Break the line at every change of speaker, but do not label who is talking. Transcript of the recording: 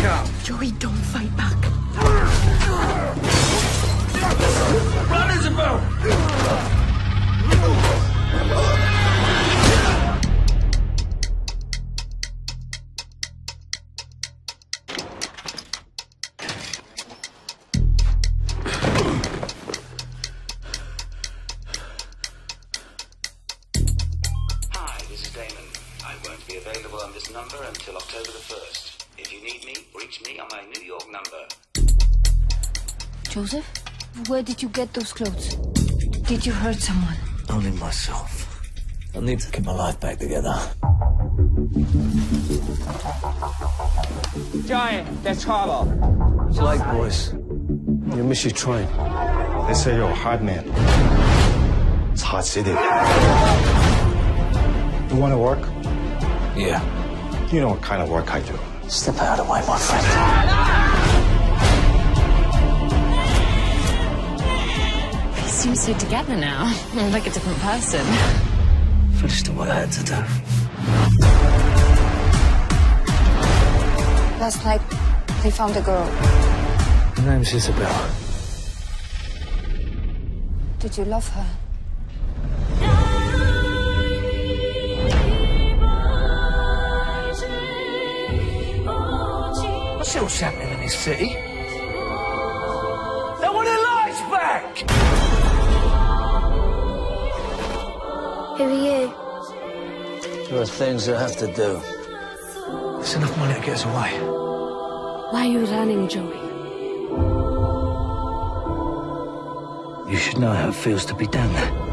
come.
Joey, don't fight back.
Run, Isabel!
Hi, this is Damon. I won't be available on this number until October the 1st. If you need me, reach me on my New York number.
Joseph, where did you get those clothes? Did you hurt someone?
Only myself. I need to get my life back together.
Giant, that's trouble.
What's it like, boys? You miss your train.
They say you're a hard man. It's a hard city. You want to work?
Yeah.
You know what kind of work I do.
Step out of the way, my friend.
He seems so together now, like a different person.
Finished what I had to do.
Last night, they found a girl.
Her name's Isabel.
Did you love her?
I see what's happening in this city. They want their lives back!
Who are you?
There are things I have to do. It's enough money to get us away.
Why are you running, Joey?
You should know how it feels to be down there.